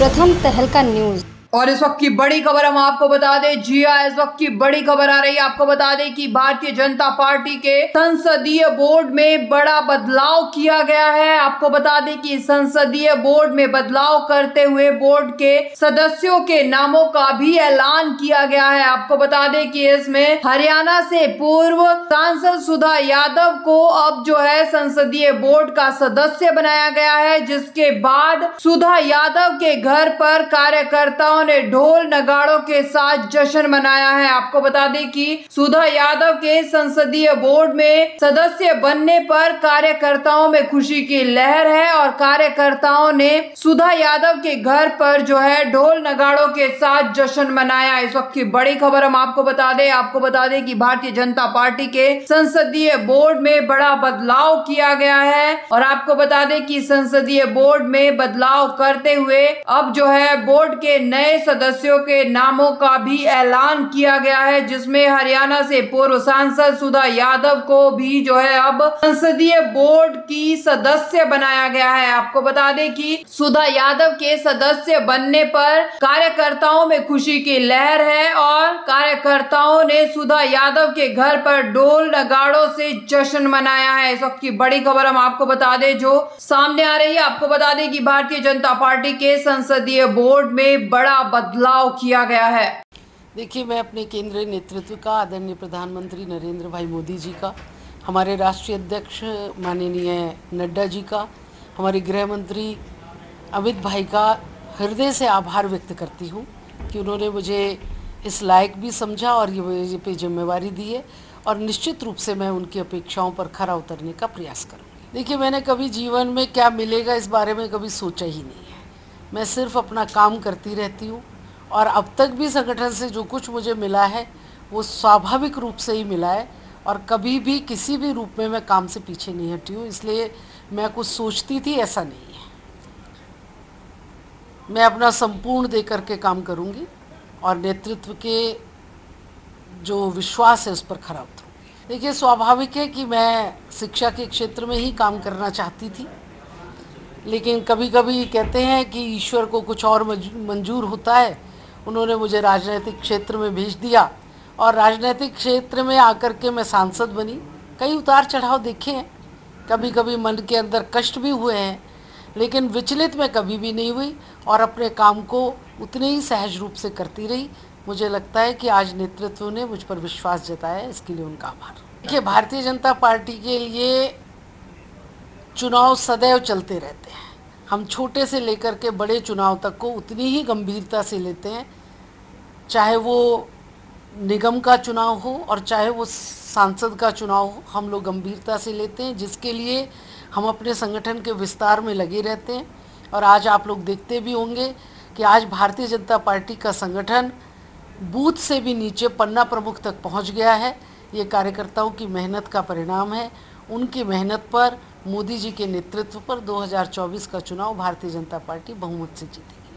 प्रथम तहलका न्यूज़। और इस वक्त की बड़ी खबर हम आपको बता दें जी हाँ इस वक्त की बड़ी खबर आ रही है। आपको बता दें कि भारतीय जनता पार्टी के संसदीय बोर्ड में बड़ा बदलाव किया गया है। आपको बता दें कि संसदीय बोर्ड में बदलाव करते हुए बोर्ड के सदस्यों के नामों का भी ऐलान किया गया है। आपको बता दें कि इसमें हरियाणा से पूर्व सांसद सुधा यादव को अब जो है संसदीय बोर्ड का सदस्य बनाया गया है, जिसके बाद सुधा यादव के घर पर कार्यकर्ताओं ने ढोल नगाड़ों के साथ जश्न मनाया है। आपको बता दें कि सुधा यादव के संसदीय बोर्ड में सदस्य बनने पर कार्यकर्ताओं में खुशी की लहर है और कार्यकर्ताओं ने सुधा यादव के घर पर जो है ढोल नगाड़ों के साथ जश्न मनाया। इस वक्त की बड़ी खबर हम आपको बता दें। आपको बता दें कि भारतीय जनता पार्टी के संसदीय बोर्ड में बड़ा बदलाव किया गया है और आपको बता दें कि संसदीय बोर्ड में बदलाव करते हुए अब जो है बोर्ड के नए नए सदस्यों के नामों का भी ऐलान किया गया है, जिसमें हरियाणा से पूर्व सांसद सुधा यादव को भी जो है अब संसदीय बोर्ड की सदस्य बनाया गया है। आपको बता दें कि सुधा यादव के सदस्य बनने पर कार्यकर्ताओं में खुशी की लहर है और कार्यकर्ताओं ने सुधा यादव के घर पर डोल नगाड़ों से जश्न मनाया है। इस वक्त की बड़ी खबर हम आपको बता दें, जो सामने आ रही है, आपको बता दें कि भारतीय जनता पार्टी के संसदीय बोर्ड में बड़ा बदलाव किया गया है। देखिए, मैं अपने केंद्रीय नेतृत्व का, आदरणीय प्रधानमंत्री नरेंद्र भाई मोदी जी का, हमारे राष्ट्रीय अध्यक्ष माननीय नड्डा जी का, हमारे गृह मंत्री अमित भाई का हृदय से आभार व्यक्त करती हूँ कि उन्होंने मुझे इस लायक भी समझा और ये मुझे पे जिम्मेवारी दी है और निश्चित रूप से मैं उनकी अपेक्षाओं पर खरा उतरने का प्रयास करूँगी। देखिए, मैंने कभी जीवन में क्या मिलेगा इस बारे में कभी सोचा ही नहीं है। मैं सिर्फ़ अपना काम करती रहती हूँ और अब तक भी संगठन से जो कुछ मुझे मिला है, वो स्वाभाविक रूप से ही मिला है और कभी भी किसी भी रूप में मैं काम से पीछे नहीं हटी हूँ, इसलिए मैं कुछ सोचती थी, ऐसा नहीं है। मैं अपना संपूर्ण दे करके काम करूँगी और नेतृत्व के जो विश्वास है उस पर खरा उतरूँगी। देखिए, स्वाभाविक है कि मैं शिक्षा के क्षेत्र में ही काम करना चाहती थी लेकिन कभी कभी कहते हैं कि ईश्वर को कुछ और मंजूर होता है। उन्होंने मुझे राजनीतिक क्षेत्र में भेज दिया और राजनीतिक क्षेत्र में आकर के मैं सांसद बनी। कई उतार चढ़ाव देखे हैं। कभी कभी मन के अंदर कष्ट भी हुए हैं, लेकिन विचलित मैं कभी भी नहीं हुई और अपने काम को उतने ही सहज रूप से करती रही। मुझे लगता है कि आज नेतृत्व ने मुझ पर विश्वास जताया इसके लिए उनका आभार। देखिए, भारतीय जनता पार्टी के लिए चुनाव सदैव चलते रहते हैं। हम छोटे से लेकर के बड़े चुनाव तक को उतनी ही गंभीरता से लेते हैं, चाहे वो निगम का चुनाव हो और चाहे वो सांसद का चुनाव हो, हम लोग गंभीरता से लेते हैं, जिसके लिए हम अपने संगठन के विस्तार में लगे रहते हैं। और आज आप लोग देखते भी होंगे कि आज भारतीय जनता पार्टी का संगठन बूथ से भी नीचे पन्ना प्रमुख तक पहुँच गया है। ये कार्यकर्ताओं की मेहनत का परिणाम है। उनकी मेहनत पर मोदी जी के नेतृत्व पर 2024 का चुनाव भारतीय जनता पार्टी बहुमत से जीतेगी।